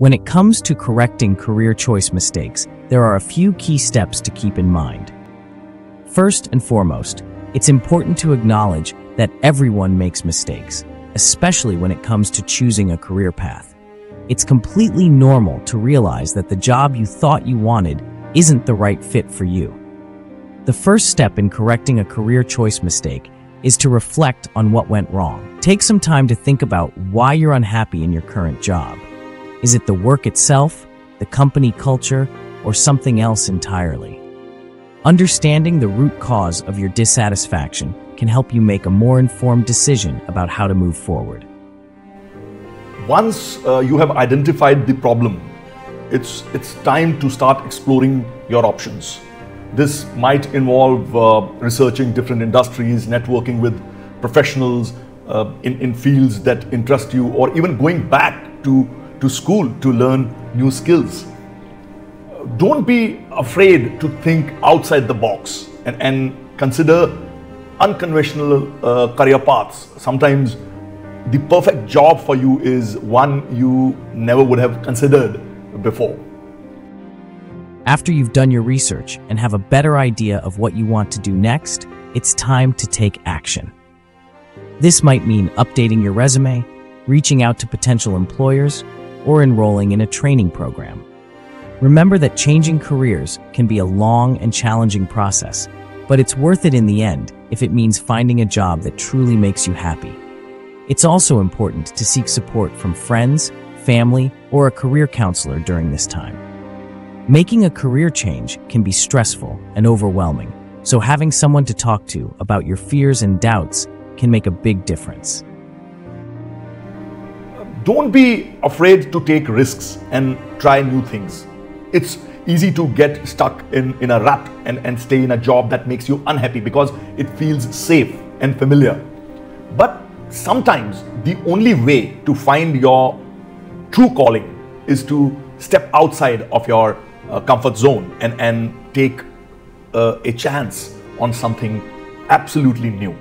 When it comes to correcting career choice mistakes, there are a few key steps to keep in mind. First and foremost, it's important to acknowledge that everyone makes mistakes, especially when it comes to choosing a career path. It's completely normal to realize that the job you thought you wanted isn't the right fit for you. The first step in correcting a career choice mistake is to reflect on what went wrong. Take some time to think about why you're unhappy in your current job. Is it the work itself, the company culture, or something else entirely? Understanding the root cause of your dissatisfaction can help you make a more informed decision about how to move forward. Once uh, you have identified the problem, it's, it's time to start exploring your options. This might involve uh, researching different industries, networking with professionals uh, in, in fields that interest you, or even going back to to school to learn new skills. Don't be afraid to think outside the box and, and consider unconventional uh, career paths. Sometimes the perfect job for you is one you never would have considered before. After you've done your research and have a better idea of what you want to do next, it's time to take action. This might mean updating your resume, reaching out to potential employers, or enrolling in a training program. Remember that changing careers can be a long and challenging process, but it's worth it in the end if it means finding a job that truly makes you happy. It's also important to seek support from friends, family, or a career counselor during this time. Making a career change can be stressful and overwhelming, so having someone to talk to about your fears and doubts can make a big difference. Don't be afraid to take risks and try new things. It's easy to get stuck in, in a rut and, and stay in a job that makes you unhappy because it feels safe and familiar. But sometimes the only way to find your true calling is to step outside of your uh, comfort zone and, and take uh, a chance on something absolutely new.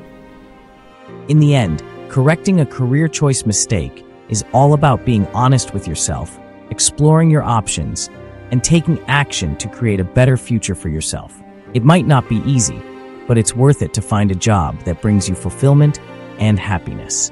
In the end, correcting a career choice mistake is all about being honest with yourself, exploring your options, and taking action to create a better future for yourself. It might not be easy, but it's worth it to find a job that brings you fulfillment and happiness.